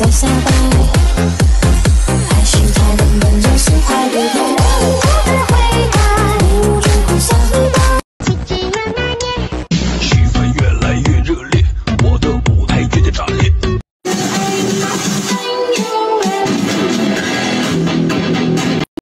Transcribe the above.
在下拜。